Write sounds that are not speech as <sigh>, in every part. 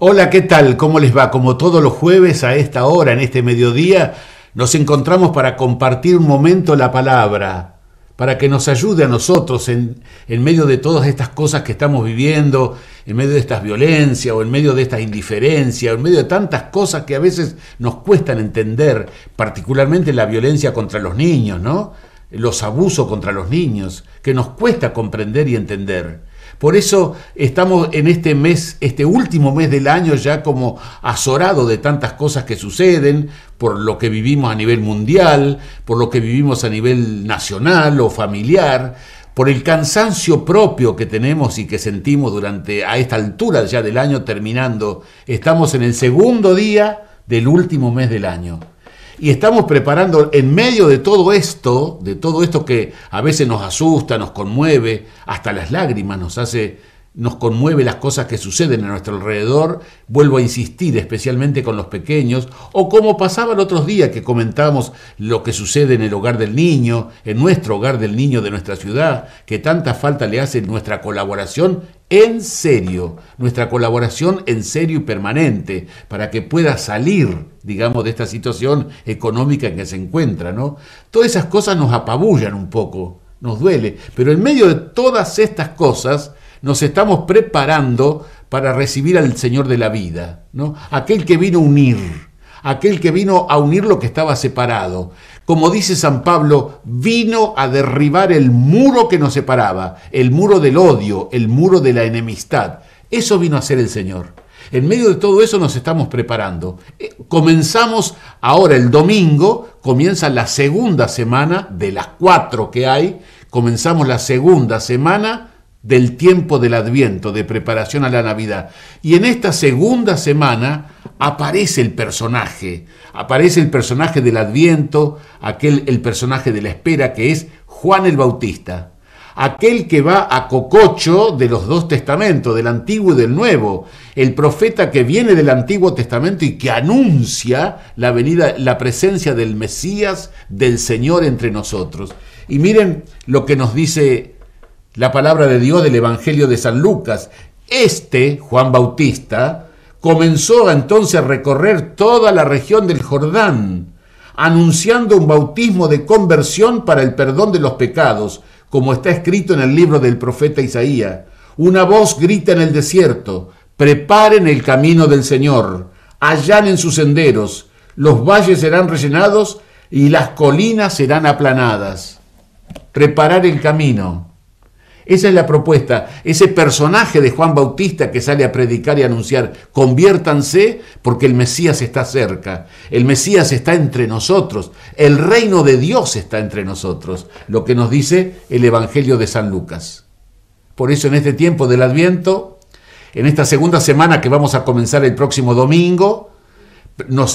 Hola, ¿qué tal? ¿Cómo les va? Como todos los jueves a esta hora, en este mediodía, nos encontramos para compartir un momento la palabra, para que nos ayude a nosotros en, en, medio de todas estas cosas que estamos viviendo, en medio de estas violencias o en medio de estas indiferencias, en medio de tantas cosas que a veces nos cuestan entender, particularmente la violencia contra los niños, ¿no? Los abusos contra los niños, que nos cuesta comprender y entender. Por eso estamos en este mes, este último mes del año ya como azorado de tantas cosas que suceden, por lo que vivimos a nivel mundial, por lo que vivimos a nivel nacional o familiar, por el cansancio propio que tenemos y que sentimos durante a esta altura ya del año terminando. Estamos en el segundo día del último mes del año. Y estamos preparando en medio de todo esto, de todo esto que a veces nos asusta, nos conmueve, hasta las lágrimas nos hace nos conmueve las cosas que suceden a nuestro alrededor, vuelvo a insistir, especialmente con los pequeños, o como pasaba el otro día que comentábamos lo que sucede en el hogar del niño, en nuestro hogar del niño de nuestra ciudad, que tanta falta le hace nuestra colaboración en serio, nuestra colaboración en serio y permanente, para que pueda salir, digamos, de esta situación económica en que se encuentra, ¿no? Todas esas cosas nos apabullan un poco, nos duele, pero en medio de todas estas cosas, nos estamos preparando para recibir al Señor de la vida, ¿no? Aquel que vino a unir, aquel que vino a unir lo que estaba separado. Como dice San Pablo, vino a derribar el muro que nos separaba, el muro del odio, el muro de la enemistad. Eso vino a ser el Señor. En medio de todo eso nos estamos preparando. Eh, comenzamos ahora el domingo, comienza la segunda semana de las cuatro que hay, comenzamos la segunda semana del tiempo del adviento, de preparación a la Navidad. Y en esta segunda semana aparece el personaje, aparece el personaje del adviento, aquel, el personaje de la espera que es Juan el Bautista, aquel que va a cococho de los dos testamentos, del Antiguo y del Nuevo, el profeta que viene del Antiguo Testamento y que anuncia la venida, la presencia del Mesías, del Señor entre nosotros. Y miren lo que nos dice la palabra de Dios del Evangelio de San Lucas. Este, Juan Bautista, comenzó entonces a recorrer toda la región del Jordán, anunciando un bautismo de conversión para el perdón de los pecados, como está escrito en el libro del profeta Isaías. Una voz grita en el desierto, preparen el camino del Señor, allanen sus senderos, los valles serán rellenados y las colinas serán aplanadas. Preparar el camino esa es la propuesta, ese personaje de Juan Bautista que sale a predicar y anunciar, conviértanse porque el Mesías está cerca, el Mesías está entre nosotros, el reino de Dios está entre nosotros, lo que nos dice el Evangelio de San Lucas. Por eso en este tiempo del Adviento, en esta segunda semana que vamos a comenzar el próximo domingo,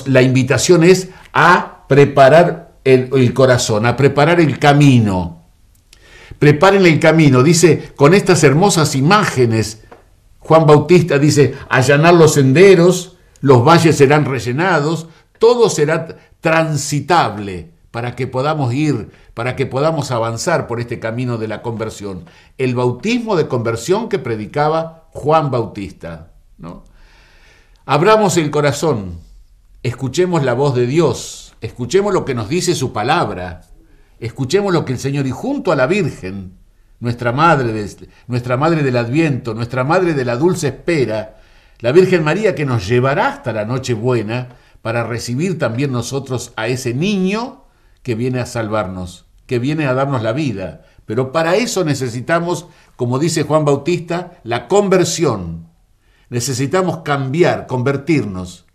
la invitación es a preparar el corazón, a preparar el camino preparen el camino, dice, con estas hermosas imágenes, Juan Bautista dice, allanar los senderos, los valles serán rellenados, todo será transitable para que podamos ir, para que podamos avanzar por este camino de la conversión. El bautismo de conversión que predicaba Juan Bautista. ¿no? Abramos el corazón, escuchemos la voz de Dios, escuchemos lo que nos dice su palabra, Escuchemos lo que el Señor y junto a la Virgen, nuestra madre, de, nuestra madre del Adviento, nuestra madre de la dulce espera, la Virgen María que nos llevará hasta la noche buena para recibir también nosotros a ese niño que viene a salvarnos, que viene a darnos la vida. Pero para eso necesitamos, como dice Juan Bautista, la conversión. Necesitamos cambiar, convertirnos,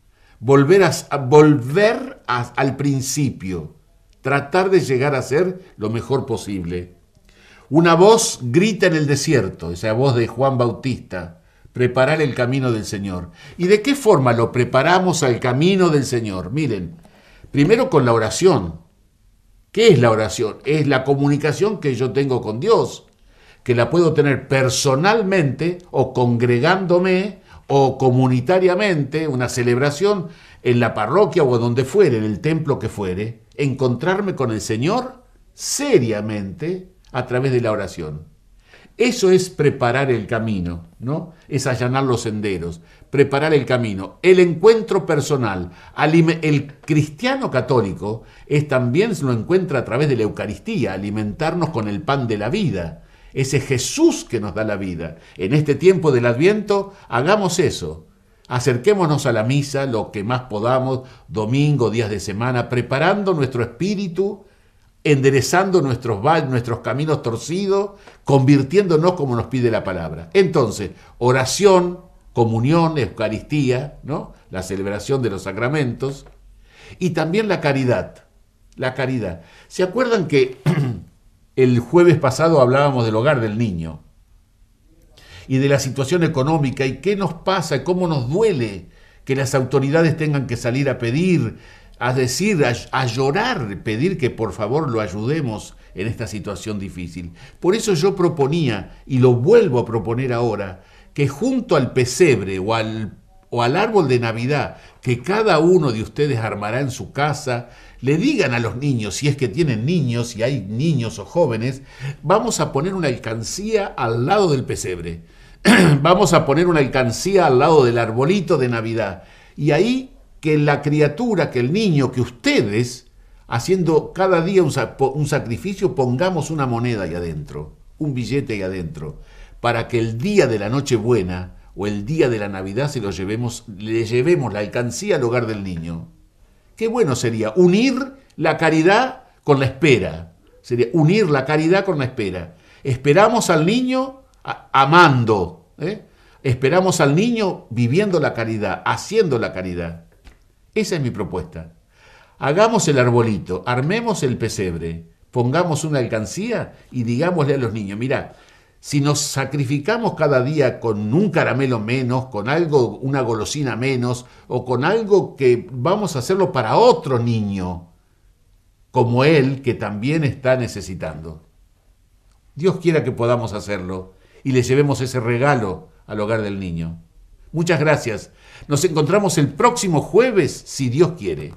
volver, a, volver al principio tratar de llegar a ser lo mejor posible. Una voz grita en el desierto, esa voz de Juan Bautista, preparar el camino del Señor. ¿Y de qué forma lo preparamos al camino del Señor? Miren, primero con la oración. ¿Qué es la oración? Es la comunicación que yo tengo con Dios, que la puedo tener personalmente o congregándome o comunitariamente, una celebración en la parroquia o donde fuere, en el templo que fuere, encontrarme con el Señor seriamente a través de la oración. Eso es preparar el camino, ¿no? Es allanar los senderos, preparar el camino. El encuentro personal. El cristiano católico es, también lo encuentra a través de la Eucaristía, alimentarnos con el pan de la vida. Ese Jesús que nos da la vida. En este tiempo del Adviento, hagamos eso. Acerquémonos a la misa lo que más podamos, domingo, días de semana, preparando nuestro espíritu enderezando nuestros, nuestros caminos torcidos, convirtiéndonos como nos pide la palabra. Entonces, oración, comunión, Eucaristía, ¿no? la celebración de los sacramentos, y también la caridad. La caridad. ¿Se acuerdan que <clears throat> el jueves pasado hablábamos del hogar del niño? Y de la situación económica y qué nos pasa, cómo nos duele que las autoridades tengan que salir a pedir a decir, a, llorar, pedir que por favor lo ayudemos en esta situación difícil. Por eso yo proponía, y lo vuelvo a proponer ahora, que junto al pesebre o al, o al árbol de Navidad que cada uno de ustedes armará en su casa, le digan a los niños, si es que tienen niños, si hay niños o jóvenes, vamos a poner una alcancía al lado del pesebre. <clears throat> vamos a poner una alcancía al lado del arbolito de Navidad. Y ahí que la criatura, que el niño, que ustedes, haciendo cada día un, sacrificio, pongamos una moneda ahí adentro, un billete ahí adentro, para que el día de la Nochebuena o el día de la Navidad se lo llevemos, le llevemos la alcancía al hogar del niño. Qué bueno sería unir la caridad con la espera. Sería unir la caridad con la espera. Esperamos al niño amando. ¿eh? Esperamos al niño viviendo la caridad, haciendo la caridad. Esa es mi propuesta. Hagamos el arbolito, armemos el pesebre, pongamos una alcancía y digámosle a los niños, mira, si nos sacrificamos cada día con un caramelo menos, con algo, una golosina menos, o con algo que vamos a hacerlo para otro niño, como él que también está necesitando. Dios quiera que podamos hacerlo y le llevemos ese regalo al hogar del niño. Muchas gracias. Nos encontramos el próximo jueves, si Dios quiere.